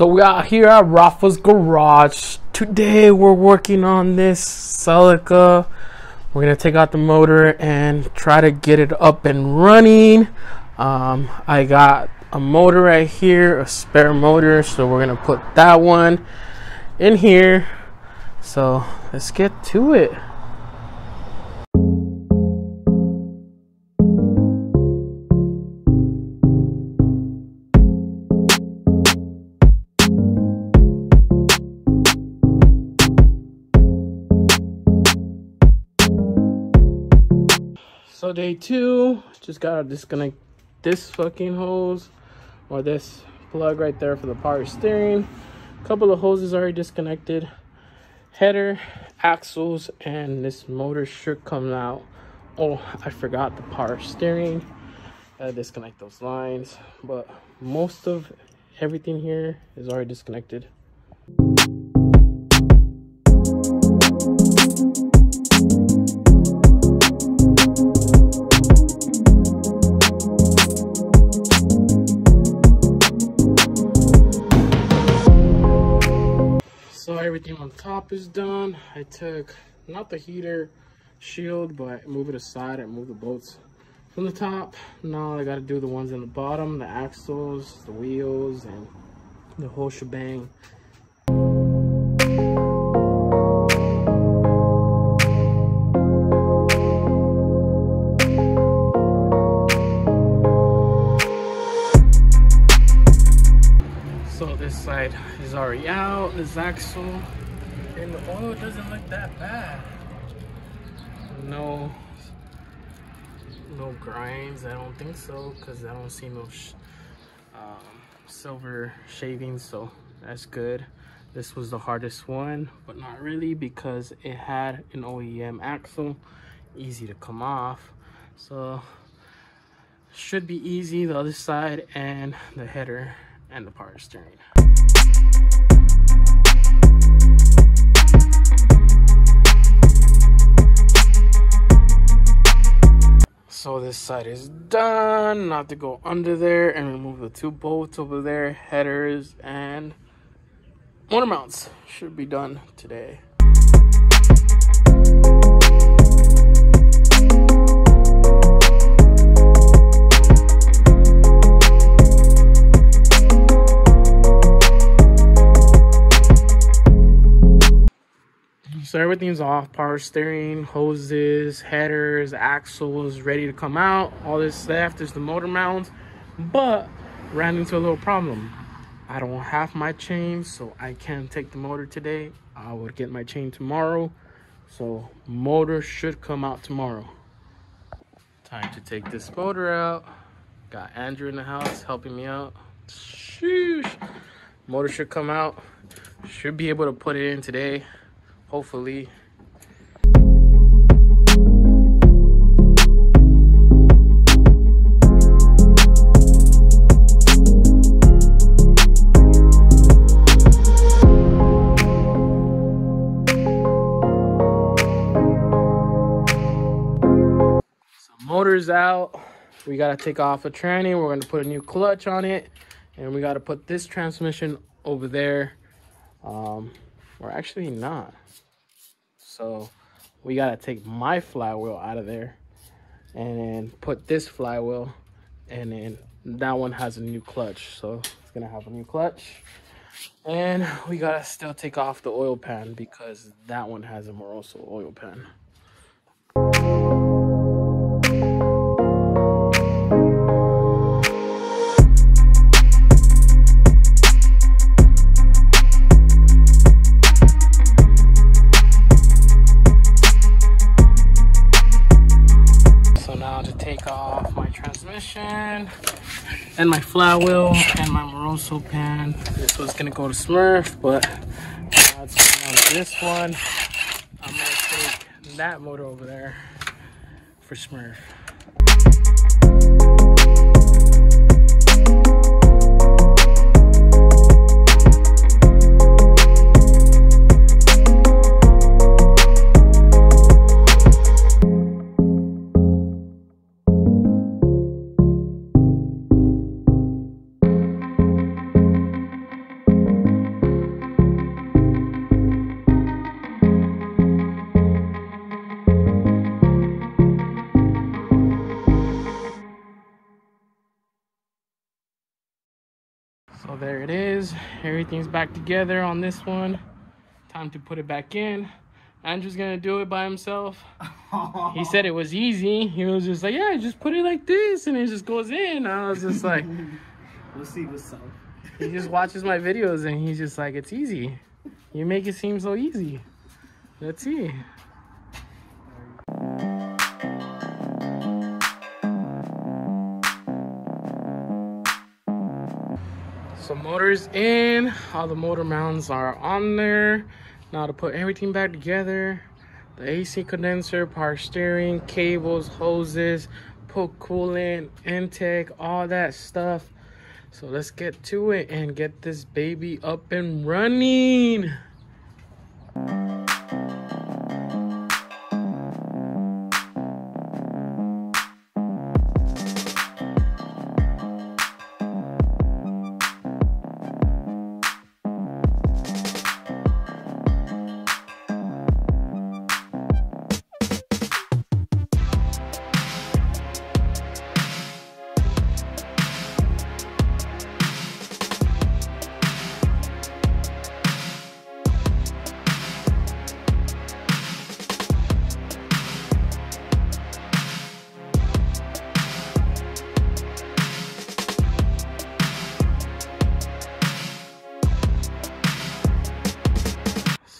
So we are here at Rafa's Garage. Today we're working on this Celica. We're gonna take out the motor and try to get it up and running. Um, I got a motor right here, a spare motor, so we're gonna put that one in here. So let's get to it. So day two, just gotta disconnect this fucking hose or this plug right there for the power steering. A couple of hoses already disconnected. Header, axles, and this motor should come out. Oh, I forgot the power steering. Gotta disconnect those lines, but most of everything here is already disconnected. Top is done. I took not the heater shield, but move it aside and move the bolts from the top. Now I gotta do the ones in the bottom, the axles, the wheels, and the whole shebang. So this side is already out, this axle, and the oil doesn't look that bad. No, no grinds, I don't think so, because I don't see no um, silver shavings, so that's good. This was the hardest one, but not really because it had an OEM axle, easy to come off. So should be easy the other side and the header and the power steering. This side is done. Not to go under there and remove the two bolts over there, headers and motor mounts should be done today. Everything's off, power steering, hoses, headers, axles, ready to come out. All this left is the motor mount, but ran into a little problem. I don't have my chain, so I can't take the motor today. I will get my chain tomorrow. So motor should come out tomorrow. Time to take this motor out. Got Andrew in the house helping me out. Sheesh. Motor should come out. Should be able to put it in today hopefully. Motors out. We got to take off a tranny. We're going to put a new clutch on it. And we got to put this transmission over there. Um we're actually not. So we gotta take my flywheel out of there and then put this flywheel and then that one has a new clutch. So it's gonna have a new clutch. And we gotta still take off the oil pan because that one has a Moroso oil pan. Flywheel and my Moroso pan. This was gonna go to Smurf, but it's going on this one. I'm gonna take that motor over there for Smurf. There it is. Everything's back together on this one. Time to put it back in. Andrew's gonna do it by himself. He said it was easy. He was just like, yeah, just put it like this and it just goes in. I was just like, we'll see what's up. he just watches my videos and he's just like, it's easy. You make it seem so easy. Let's see. So motors in, all the motor mounts are on there. Now to put everything back together, the AC condenser, power steering, cables, hoses, put coolant, intake, all that stuff. So let's get to it and get this baby up and running.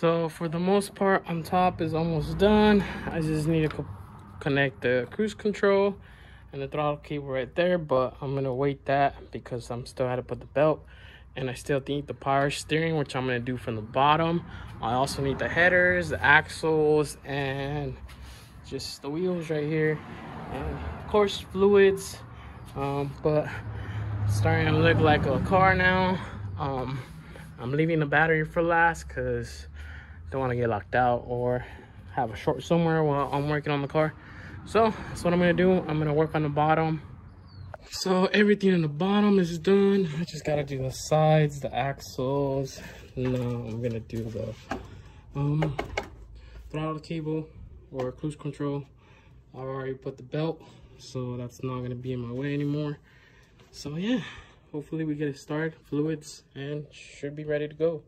So for the most part on top is almost done. I just need to co connect the cruise control and the throttle cable right there, but I'm gonna wait that because I'm still had to put the belt and I still need the power steering, which I'm gonna do from the bottom. I also need the headers, the axles, and just the wheels right here. And of course fluids, um, but starting to look like a car now. Um, I'm leaving the battery for last because don't want to get locked out or have a short somewhere while I'm working on the car. So that's what I'm gonna do. I'm gonna work on the bottom. So everything in the bottom is done. I just gotta do the sides, the axles. Now I'm gonna do the um, throttle cable or cruise control. I already put the belt, so that's not gonna be in my way anymore. So yeah, hopefully we get it started, fluids, and should be ready to go.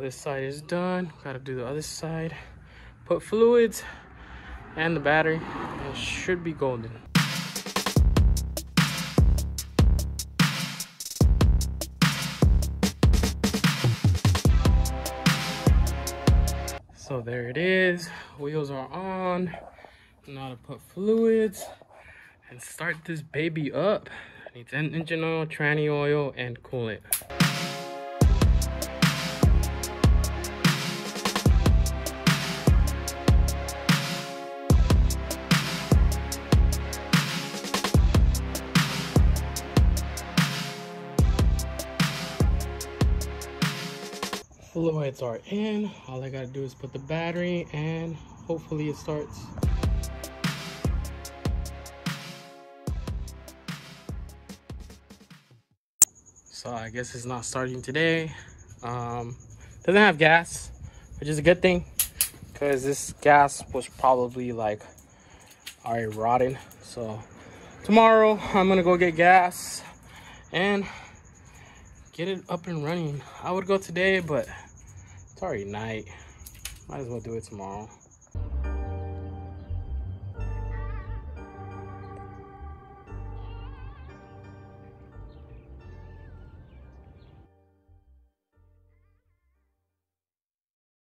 This side is done. Gotta do the other side. Put fluids and the battery. It should be golden. So there it is. Wheels are on. Now to put fluids and start this baby up. Needs engine oil, tranny oil, and coolant. Fluids are in. All i gotta do is put the battery and hopefully it starts. So i guess it's not starting today. Um doesn't have gas which is a good thing because this gas was probably like already rotting. so tomorrow i'm gonna go get gas and get it up and running. I would go today but it's already night. Might as well do it tomorrow